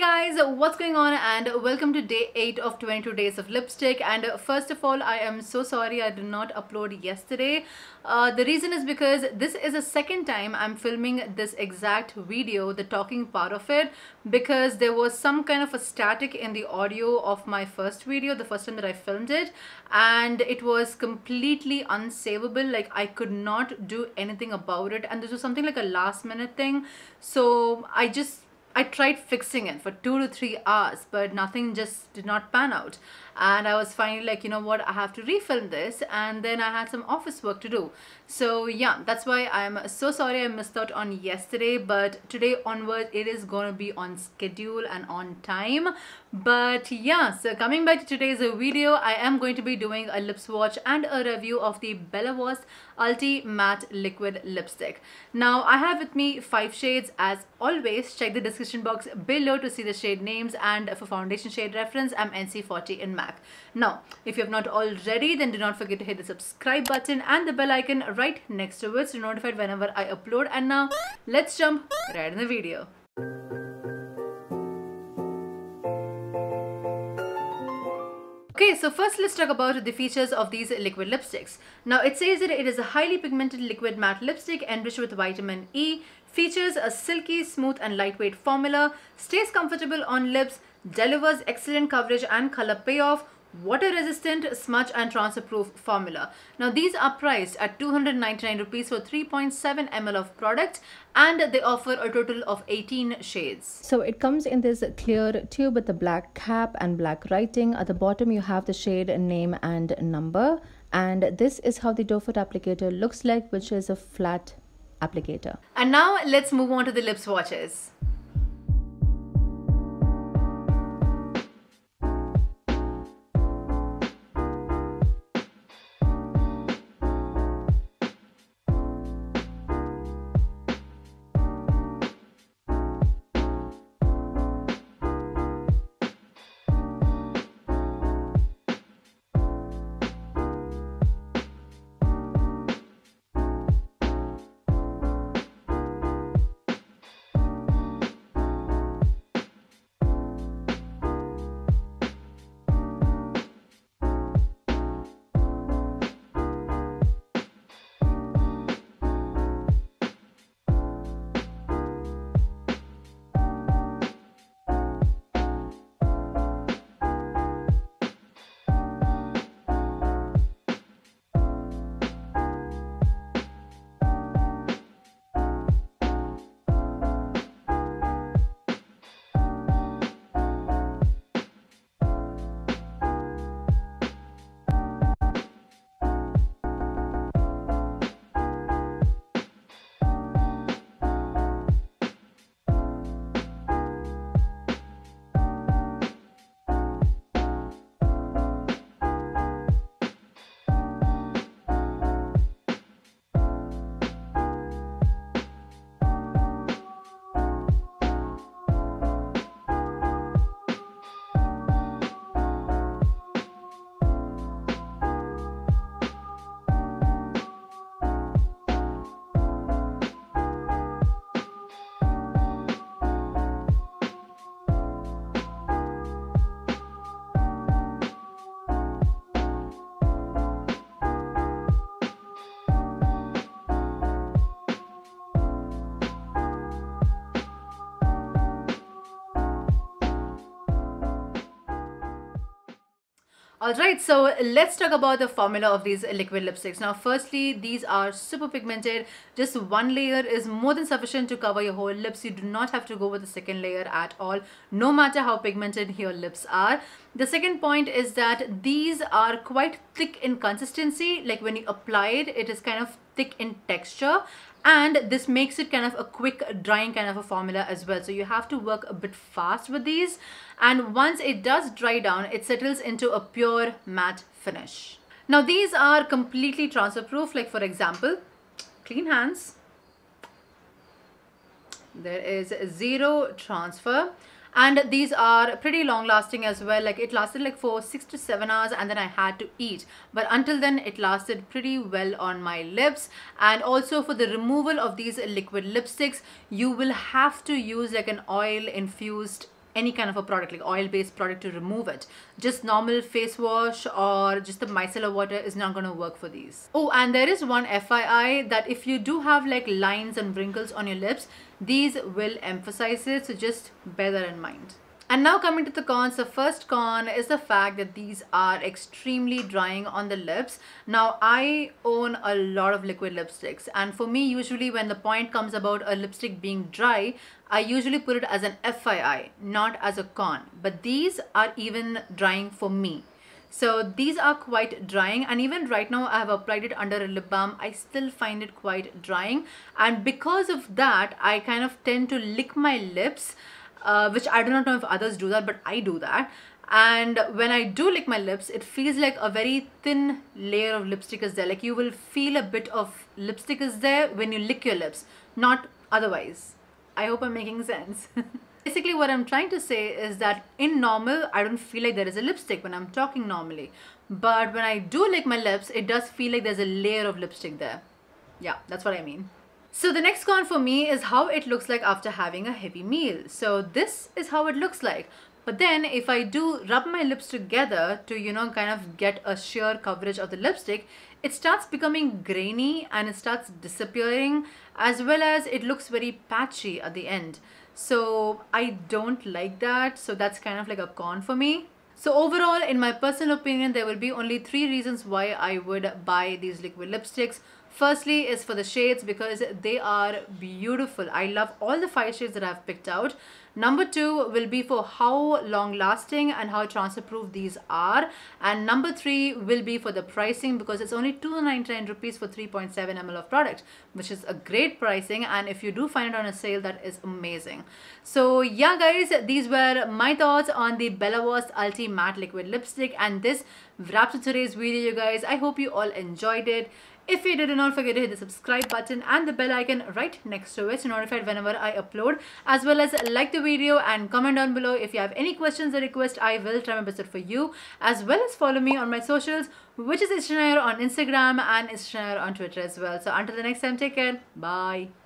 guys what's going on and welcome to day 8 of 22 days of lipstick. And first of all I am so sorry I did not upload yesterday. Uh, the reason is because this is the second time I'm filming this exact video the talking part of it because there was some kind of a static in the audio of my first video the first time that I filmed it. And it was completely unsavable like I could not do anything about it. And this was something like a last minute thing. So I just I tried fixing it for two to three hours, but nothing just did not pan out. And I was finally like, you know what, I have to refilm this. And then I had some office work to do. So yeah, that's why I'm so sorry I missed out on yesterday. But today onward, it is going to be on schedule and on time. But yeah, so coming back to today's video, I am going to be doing a lip swatch and a review of the Bella Voste Ulti Matte Liquid Lipstick. Now, I have with me five shades as always. Check the description box below to see the shade names and for foundation shade reference, I'm NC40 in MAC. Now, if you have not already, then do not forget to hit the subscribe button and the bell icon right next to it to be notified whenever I upload. And now, let's jump right in the video. So first let's talk about the features of these liquid lipsticks. Now it says that it is a highly pigmented liquid matte lipstick enriched with vitamin E, features a silky, smooth and lightweight formula, stays comfortable on lips, delivers excellent coverage and color payoff, water resistant smudge and transfer proof formula. Now these are priced at 299 rupees for 3.7 ml of product and they offer a total of 18 shades. So it comes in this clear tube with a black cap and black writing. At the bottom you have the shade name and number. And this is how the doe foot applicator looks like which is a flat applicator. And now let's move on to the lip swatches Alright, so let's talk about the formula of these liquid lipsticks. Now, firstly, these are super pigmented. Just one layer is more than sufficient to cover your whole lips. You do not have to go with a second layer at all, no matter how pigmented your lips are. The second point is that these are quite thick in consistency. Like when you apply it, it is kind of thick in texture and this makes it kind of a quick drying kind of a formula as well. So you have to work a bit fast with these. And once it does dry down it settles into a pure matte finish. Now these are completely transfer proof like for example clean hands. There is zero transfer and these are pretty long lasting as well. Like it lasted like for six to seven hours and then I had to eat. But until then it lasted pretty well on my lips. And also for the removal of these liquid lipsticks you will have to use like an oil infused any kind of a product like oil based product to remove it. Just normal face wash or just the micellar water is not going to work for these. Oh and there is one fyi that if you do have like lines and wrinkles on your lips these will emphasize it so just bear that in mind and now coming to the cons, the first con is the fact that these are extremely drying on the lips. Now I own a lot of liquid lipsticks and for me usually when the point comes about a lipstick being dry, I usually put it as an FYI, not as a con. But these are even drying for me. So these are quite drying and even right now I have applied it under a lip balm. I still find it quite drying and because of that I kind of tend to lick my lips uh, which I do not know if others do that, but I do that. And when I do lick my lips, it feels like a very thin layer of lipstick is there. Like you will feel a bit of lipstick is there when you lick your lips, not otherwise. I hope I'm making sense. Basically, what I'm trying to say is that in normal, I don't feel like there is a lipstick when I'm talking normally. But when I do lick my lips, it does feel like there's a layer of lipstick there. Yeah, that's what I mean. So the next con for me is how it looks like after having a heavy meal. So this is how it looks like. But then if I do rub my lips together to, you know, kind of get a sheer coverage of the lipstick, it starts becoming grainy and it starts disappearing as well as it looks very patchy at the end. So I don't like that. So that's kind of like a con for me. So overall, in my personal opinion, there will be only three reasons why I would buy these liquid lipsticks. Firstly is for the shades because they are beautiful. I love all the five shades that I've picked out. Number two will be for how long lasting and how transfer proof these are. And number three will be for the pricing because it's only 299 rupees for 3.7 ml of product, which is a great pricing. And if you do find it on a sale, that is amazing. So yeah, guys, these were my thoughts on the Bella Voste Ulti Matte Liquid Lipstick. And this wraps up today's video, you guys. I hope you all enjoyed it. If you did, not forget to hit the subscribe button and the bell icon right next to it to notified whenever I upload as well as like the video and comment down below if you have any questions or requests I will try my best for you as well as follow me on my socials which is itsnishanair on Instagram and itsnishanair on Twitter as well. So until the next time take care. Bye.